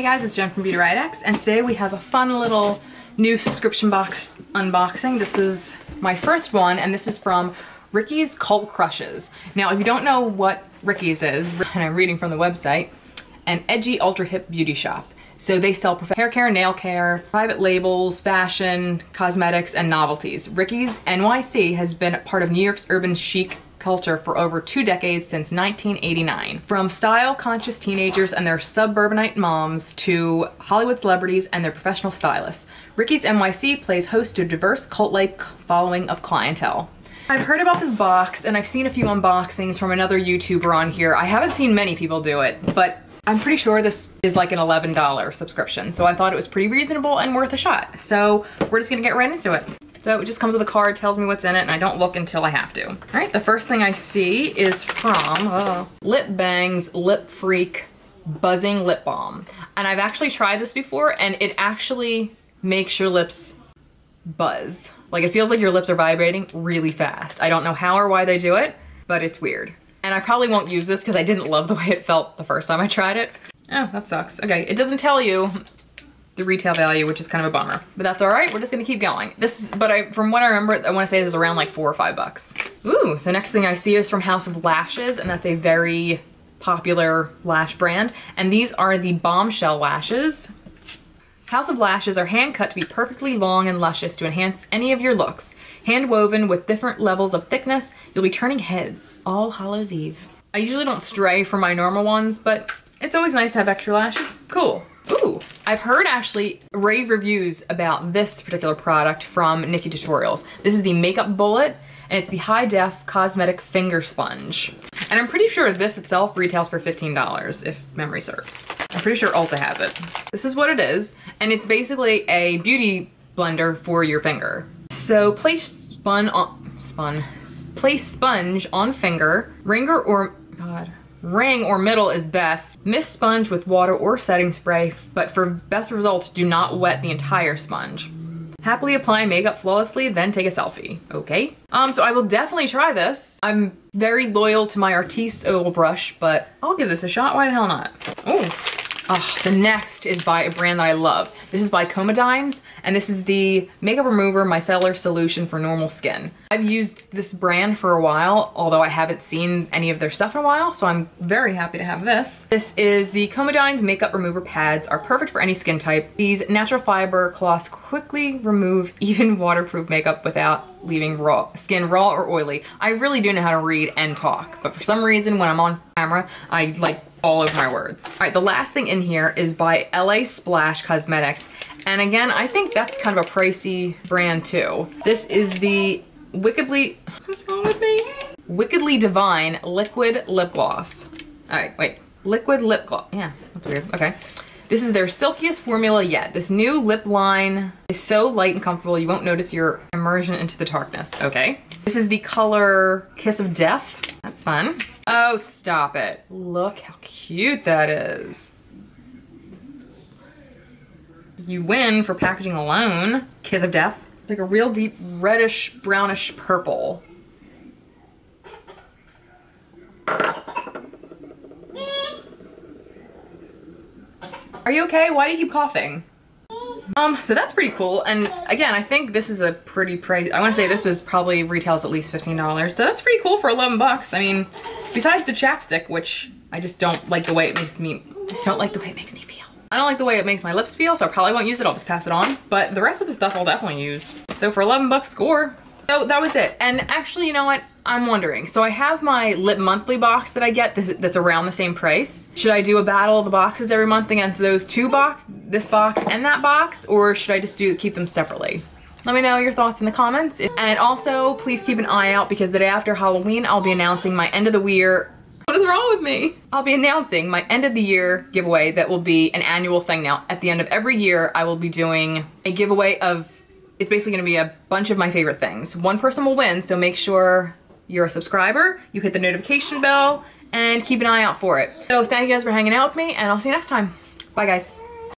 Hey guys, it's Jen from Beauty Riot X, and today we have a fun little new subscription box unboxing. This is my first one, and this is from Ricky's Cult Crushes. Now, if you don't know what Ricky's is, and I'm reading from the website, an edgy ultra hip beauty shop. So they sell hair care, nail care, private labels, fashion, cosmetics, and novelties. Ricky's NYC has been part of New York's urban chic culture for over two decades since 1989. From style-conscious teenagers and their suburbanite moms to Hollywood celebrities and their professional stylists, Ricky's NYC plays host to a diverse cult-like following of clientele. I've heard about this box and I've seen a few unboxings from another YouTuber on here. I haven't seen many people do it, but I'm pretty sure this is like an $11 subscription, so I thought it was pretty reasonable and worth a shot. So we're just gonna get right into it. So it just comes with a card, tells me what's in it, and I don't look until I have to. All right, the first thing I see is from uh, Lip Bangs Lip Freak Buzzing Lip Balm. And I've actually tried this before, and it actually makes your lips buzz. Like it feels like your lips are vibrating really fast. I don't know how or why they do it, but it's weird. And I probably won't use this because I didn't love the way it felt the first time I tried it. Oh, that sucks. Okay, it doesn't tell you the retail value, which is kind of a bummer. But that's all right, we're just gonna keep going. This is, but I, from what I remember, I wanna say this is around like four or five bucks. Ooh, the next thing I see is from House of Lashes, and that's a very popular lash brand. And these are the Bombshell Lashes. House of Lashes are hand cut to be perfectly long and luscious to enhance any of your looks. Hand woven with different levels of thickness, you'll be turning heads all Hallows Eve. I usually don't stray from my normal ones, but it's always nice to have extra lashes. Cool. Ooh, I've heard actually rave reviews about this particular product from Nikkie Tutorials. This is the Makeup Bullet, and it's the High Def Cosmetic Finger Sponge. And I'm pretty sure this itself retails for $15, if memory serves. I'm pretty sure Ulta has it. This is what it is, and it's basically a beauty blender for your finger. So place spun on, spun, place sponge on finger, ringer or, Ring or middle is best. Mist sponge with water or setting spray, but for best results, do not wet the entire sponge. Happily apply makeup flawlessly, then take a selfie. Okay. Um, so I will definitely try this. I'm very loyal to my Artis oval brush, but I'll give this a shot. Why the hell not? Oh, Oh, the next is by a brand that I love. This is by Comodynes, and this is the Makeup Remover Micellar Solution for Normal Skin. I've used this brand for a while, although I haven't seen any of their stuff in a while, so I'm very happy to have this. This is the Comodynes Makeup Remover Pads are perfect for any skin type. These natural fiber cloths quickly remove even waterproof makeup without leaving raw skin raw or oily. I really do know how to read and talk, but for some reason when I'm on camera, I like all of my words. All right, the last thing in here is by LA Splash Cosmetics. And again, I think that's kind of a pricey brand too. This is the Wickedly, what's wrong with me? Wickedly Divine Liquid Lip Gloss. All right, wait, Liquid Lip Gloss, yeah, that's weird, okay. This is their silkiest formula yet. This new lip line is so light and comfortable you won't notice your immersion into the darkness, okay? This is the color Kiss of Death. That's fun. Oh, stop it. Look how cute that is. You win for packaging alone. Kiss of Death. It's like a real deep reddish, brownish purple. Are you okay? Why do you keep coughing? Um, so that's pretty cool. And again, I think this is a pretty price. I want to say this was probably retails at least $15. So that's pretty cool for 11 bucks. I mean, besides the chapstick, which I just don't like the way it makes me, don't like the way it makes me feel. I don't like the way it makes my lips feel, so I probably won't use it. I'll just pass it on. But the rest of the stuff I'll definitely use. So for 11 bucks score. So that was it. And actually, you know what? I'm wondering. So I have my Lip Monthly box that I get this, that's around the same price. Should I do a battle of the boxes every month against those two box, this box and that box, or should I just do keep them separately? Let me know your thoughts in the comments. And also, please keep an eye out because the day after Halloween, I'll be announcing my end of the year what is wrong with me? I'll be announcing my end of the year giveaway that will be an annual thing now. At the end of every year, I will be doing a giveaway of, it's basically gonna be a bunch of my favorite things. One person will win, so make sure you're a subscriber, you hit the notification bell, and keep an eye out for it. So thank you guys for hanging out with me, and I'll see you next time. Bye guys.